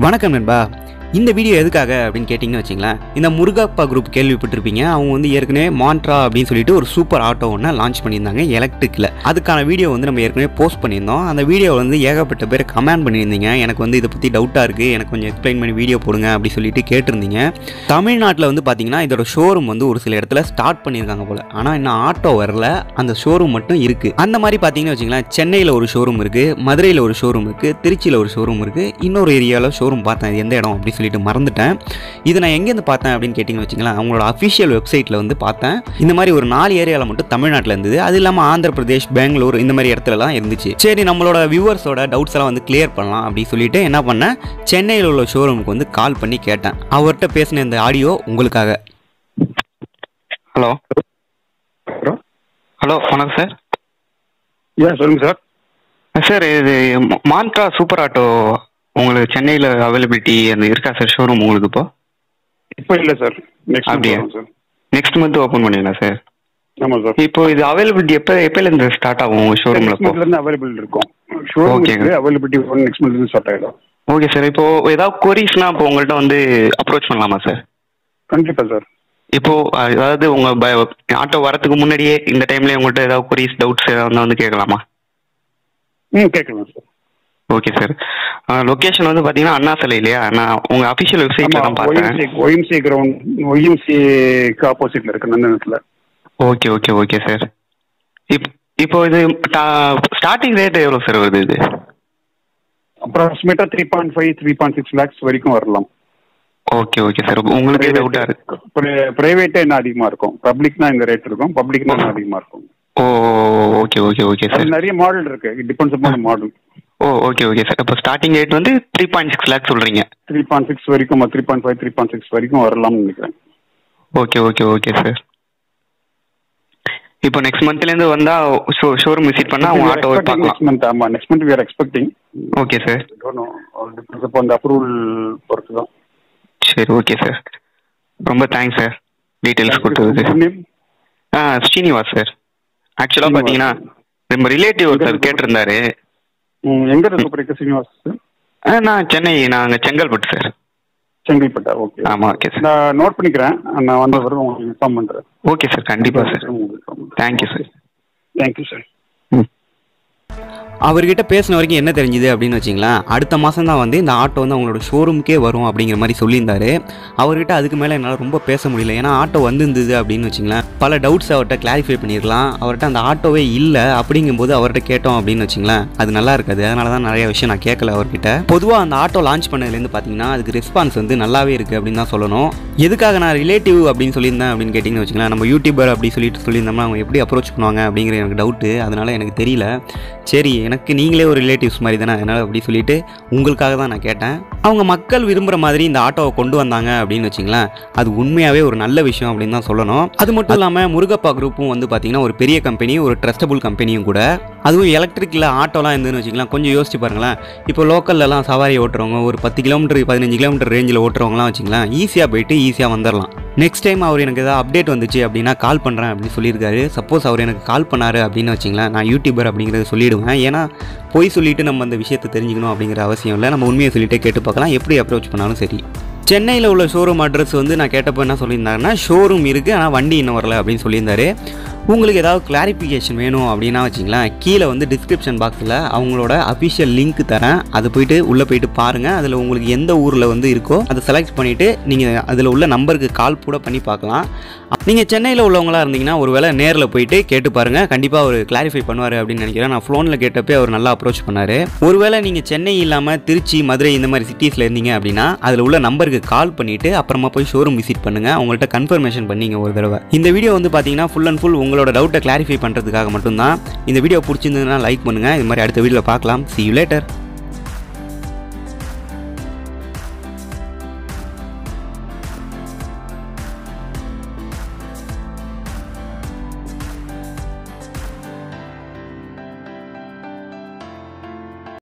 வணக்கம் நண்பா. இந்த வீடியோ எதுக்காக அப்படின்னு கேட்டிங்கன்னு வச்சிங்களேன் இந்த முருகப்பா குரூப் கேள்விப்பட்டிருப்பீங்க. அவங்க வந்து ஏற்கனவே மான்ட்ரா அப்படின்னு சொல்லிட்டு ஒரு சூப்பர் ஆட்டோ ஒன்று லான்ச் பண்ணியிருந்தாங்க எலக்ட்ரிக்கில் அதுக்கான வீடியோ வந்து நம்ம ஏற்கனவே போஸ்ட் பண்ணியிருந்தோம். அந்த வீடியோ வந்து ஏகப்பட்ட பேர் கமெண்ட் பண்ணியிருந்தீங்க. எனக்கு வந்து இதை பற்றி டவுட்டாக இருக்குது எனக்கு கொஞ்சம் எக்ஸ்பிளைன் பண்ணி வீடியோ போடுங்க அப்படி சொல்லிட்டு கேட்டிருந்தீங்க. தமிழ்நாட்டில் வந்து பார்த்தீங்கன்னா இதோட ஷோரூம் வந்து ஒரு சில இடத்துல ஸ்டார்ட் பண்ணியிருக்காங்க போல். ஆனால் இன்னும் ஆட்டோ வரல. அந்த ஷோரூம் மட்டும் இருக்குது அந்த மாதிரி பார்த்தீங்கன்னு வச்சிங்களேன் சென்னையில் ஒரு ஷோரூம் இருக்குது மதுரையில் ஒரு ஷோரூம் இருக்குது திருச்சியில் ஒரு ஷோரூம் இருக்குது இன்னொரு ஏரியாவில் ஷோரூம் பார்த்தேன். எந்த இடம் அப்படின்னு சொல்லிட்டு மறந்துட்டேன். இது நான் எங்கேருந்து பார்த்தேன் அப்படின்னு கேட்டிங்கன்னு வச்சிங்களேன் அவங்களோட அஃபிஷியல் வெப்சைட்டில் வந்து பார்த்தேன். இந்த மாதிரி ஒரு நாலு ஏரியாவில் மட்டும் தமிழ்நாட்டில் இருந்தது. அது இல்லாமல் ஆந்திர பிரதேஷ் பெங்களூர் இந்த மாதிரி இடத்துலலாம் இருந்துச்சு. சரி நம்மளோட வியூவர்ஸோட டவுட்ஸ் எல்லாம் வந்து கிளியர் பண்ணலாம் அப்படின்னு சொல்லிட்டு என்ன பண்ணேன் சென்னையில் உள்ள ஷோரூமுக்கு வந்து கால் பண்ணி கேட்டேன். அவர்கிட்ட பேசின இந்த ஆடியோ உங்களுக்காக. ஹலோ ஹலோ ஹலோ வணக்கம் சார் ஏன் சொல்லுங்க சார் சார் இது மான்ட்ரா சூப்பர் ஆட்டோ உங்களுக்கு சென்னையில் அவைலபிலிட்டி அந்த இருக்கா சார் ஷோரூம் உங்களுக்கு இப்போ? இப்போ இல்லை சார் நெக்ஸ்ட் அப்படியா? சார் நெக்ஸ்ட் மந்த் ஓப்பன் பண்ணிடலாம் சார் ஆமாம் சார் இப்போ இது அவைலபிலிட்டி எப்போ எப்போலேருந்து ஸ்டார்ட் ஆகும் உங்கள் ஷோரூமில் நெக்ஸ்ட் மந்த்லேருந்து அவைலபிள் இருக்கும். ஷோரூம். இருக்குது அவைலபிலிட்டி நெக்ஸ்ட் மந்த்லேருந்து ஸ்டார்ட் ஆகிடும் ஓகே சார் இப்போ ஏதாவது கொரிஸ்னால் இப்போ உங்கள்கிட்ட வந்து அப்ரோச் பண்ணலாமா சார் கண்டிப்பாக சார் இப்போ அதாவது உங்கள் ஆட்டோ வரதுக்கு முன்னாடியே இந்த டைம்லேயே உங்கள்கிட்ட ஏதாவது கொரிஸ் டவுட்ஸ் ஏதாவது வந்து கேட்கலாமா? ம் கேட்கலாம் சார் ஓகே சார் லொக்கேஷன் வந்து பார்த்தீங்கன்னா அண்ணா சிலை இல்லையா? நான் உங்கள் அஃபிஷியல் வெப்சைட்டில் தான் பார்த்தேன். ஒய்எம்சி கிரவுண்ட் ஒய்எம்சிக்கு ஆப்போசிட்டில் இருக்கு நந்தனத்தில் ஓகே ஓகே ஓகே சார் இப் இப்போ இது ஸ்டார்டிங் ரேட் எவ்வளோ சார் வருது இது? அப்ராக்சிமேட்டாக three point five three point six lakhs வரைக்கும் வரலாம். ஓகே ஓகே சார் உங்களுக்கு டவுட்டாக இருக்கு. ப்ரைவேட்டே என்ன அதிகமாக இருக்கும்? பப்ளிக்னா இந்த ரேட் இருக்கும்? பப்ளிக்னா அதிகமாக இருக்கும்? ஓ ஓகே ஓகே ஓகே சார் நிறைய மாடல் இருக்கு. It depends upon model O okay okay sir இப்போ ஸ்டார்டிங் ரேட் வந்து த்ரீ பாயிண்ட் சிக்ஸ் லேக்ஸ் சொல்கிறீங்க த்ரீ பாயிண்ட் சிக்ஸ் வரைக்கும் three point five three point six வரைக்கும் வரலாம்னு நினைக்கிறேன். ஓகே ஓகே ஓகே சார் இப்போ நெக்ஸ்ட் மந்த்லேருந்து வந்தால் ஷோ ஷோரூம் விசிட் பண்ணால் அவங்க ஆட்டோ பார்க்கலாம். நெக்ஸ்ட் மந்த் ஆமா. Next month we are expecting okay sir depends அப்போ அந்த அப்ரூவல் பொறுத்து தான் சரி ஓகே சார் ரொம்ப தேங்க்ஸ் சார் டீட்டெயில்ஸ் கொடுத்ததுக்கு. ஆ ஸ்ரீனிவாஸ் சார் ஆக்சுவலாக பார்த்தீங்கன்னா நம்ம ரிலேட்டிவ் ஒருத்தர் கேட்டிருந்தாரு. எங்க சூப்பர் சீனிவாஸ் ஆ நான் சென்னை நாங்கள் செங்கல்பட்டு சார். செங்கல்பட்டா? ஓகே. ஆமாம் ஓகே சார். நான் நோட் பண்ணிக்கிறேன். நான் வந்த பிறகு உங்களுக்கு இன்ஃபார்ம் பண்றேன். ஓகே சார் கண்டிப்பாக sir. Thank you sir thank you sir அவர்கிட்ட பேசின வரைக்கும் என்ன தெரிஞ்சுது அப்படின்னு வச்சிங்களேன் அடுத்த மாதம் தான் வந்து இந்த ஆட்டோ வந்து அவங்களோட ஷோரூமுக்கே வரும் அப்படிங்கிற மாதிரி சொல்லியிருந்தாரு. அவர்கிட்ட அதுக்கு மேலே என்னால் ரொம்ப பேச முடியல. ஏன்னா ஆட்டோ வந்துருந்தது அப்படின்னு வச்சிங்களேன் பல டவுட்ஸ் அவர்கிட்ட கிளாரிஃபை பண்ணியிருக்கலாம் அவர்கிட்ட அந்த ஆட்டோவே இல்லை அப்படிங்கும்போது அவர்கிட்ட கேட்டோம் அப்படின்னு வச்சிங்களேன் அது நல்லா இருக்காது. அதனால தான் நிறைய விஷயம் நான் கேட்கல அவர்கிட்ட. பொதுவாக அந்த ஆட்டோ லான்ச் பண்ணதுலேருந்து பார்த்தீங்கன்னா அதுக்கு ரெஸ்பான்ஸ் வந்து நல்லாவே இருக்குது அப்படின்னு தான் சொல்லணும். எதுக்காக நான் ரிலேட்டிவ் அப்படின்னு சொல்லியிருந்தேன் அப்படின்னு கேட்டிங்கன்னு வச்சுக்கலாம் நம்ம யூடியூபர் அப்படி சொல்லிட்டு சொல்லியிருந்தோம்னா அவங்க எப்படி அப்ரோச் பண்ணுவாங்க அப்படிங்கிற எனக்கு டவுட்டு அதனால் எனக்கு தெரியல. சரி எனக்கு நீங்களே ஒரு ரிலேட்டிவ்ஸ் மாதிரி தானே அதனால் அப்படி சொல்லிவிட்டு உங்களுக்காக தான் நான் கேட்டேன். அவங்க மக்கள் விரும்புகிற மாதிரி இந்த ஆட்டோவை கொண்டு வந்தாங்க அப்படின்னு வச்சிங்களேன் அது உண்மையாகவே ஒரு நல்ல விஷயம் அப்படின்னு தான் சொல்லணும். அது மட்டும் இல்லாமல் முருகப்பா குரூப்பும் வந்து பார்த்திங்கன்னா ஒரு பெரிய கம்பெனி ஒரு ட்ரஸ்டபுள் கம்பெனியும் கூட. அதுவும் எலக்ட்ரிக்கில் ஆட்டோலாம் இருந்துன்னு வச்சிங்களேன் கொஞ்சம் யோசிச்சு பாருங்களேன். இப்போ லோக்கல்லலாம் சவாரி ஓட்டுறவங்க ஒரு பத்து கிலோமீட்டர் பதினஞ்சு கிலோமீட்டர் ரேஞ்சில் ஓட்டுறவங்களாம் வச்சிங்களேன் ஈஸியாக போயிட்டு ஈஸியாக வந்துடலாம் நெக்ஸ்ட் டைம் அவர் எனக்கு ஏதாவது அப்டேட் வந்துச்சு அப்படின்னா கால் பண்ணுறேன் அப்படின்னு சொல்லியிருக்காரு. சப்போஸ் அவர் எனக்கு கால் பண்ணாரு அப்படின்னு வச்சிங்களேன் நான் யூடியூபர் அப்படிங்கிறத சொல்லிவிடுவேன் ஏன்னா பொய் சொல்லிட்டு நம்ம அந்த விஷயத்தை தெரிஞ்சுக்கணும் அப்படிங்கிற அவசியம் இல்லை. நம்ம உண்மையை சொல்லிட்டே கேட்டு பார்க்கலாம் எப்படி அப்ரோச் பண்ணாலும் சரி. சென்னையில் உள்ள ஷோரூம் அட்ரஸ் வந்து நான் கேட்டப்போ என்ன சொல்லியிருந்தாங்கன்னா ஷோரூம் இருக்குது ஆனால் வண்டி இன்னும் வரல அப்படின்னு சொல்லியிருந்தாரு. உங்களுக்கு ஏதாவது கிளாரிஃபிகேஷன் வேணும் அப்படின்னா வச்சிங்களேன் கீழே வந்து டிஸ்கிரிப்ஷன் பாக்ஸில் அவங்களோட அஃபிஷியல் லிங்க் தரேன். அது போயிட்டு உள்ளே போயிட்டு பாருங்கள் அதில் உங்களுக்கு எந்த ஊரில் வந்து இருக்கோ அதை செலக்ட் பண்ணிவிட்டு நீங்கள் அதில் உள்ள நம்பருக்கு கால் கூட பண்ணி பார்க்கலாம். நீங்கள் சென்னையில் உள்ளவங்களா இருந்தீங்கன்னா ஒரு வேளை நேரில் போயிட்டு கேட்டு பாருங்கள் கண்டிப்பாக அவர் கிளாரிஃபை பண்ணுவார் அப்படின்னு நினைக்கிறேன். நான் ஃபோனில் கேட்டப்பே அவர் நல்லா அப்ரோச் பண்ணார். ஒருவேளை நீங்கள் சென்னை இல்லாமல் திருச்சி மதுரை இந்த மாதிரி சிட்டிஸில் இருந்தீங்க அப்படின்னா அதில் உள்ள நம்பருக்கு கால் பண்ணிவிட்டு அப்புறமா போய் ஷோரூம் விசிட் பண்ணுங்கள் அவங்கள்ட்ட கன்ஃபர்மேஷன் பண்ணிங்க ஒரு தடவை. இந்த வீடியோ வந்து பார்த்தீங்கன்னா ஃபுல் அண்ட் ஃபுல் உங்களோட டவுட்டை கிளாரிஃபை பண்ணுறதுக்காக மட்டும்தான் இந்த வீடியோ பிடிச்சிருந்ததுன்னா லைக் பண்ணுங்கள் இது மாதிரி அடுத்த வீடியோவில் பார்க்கலாம். C you later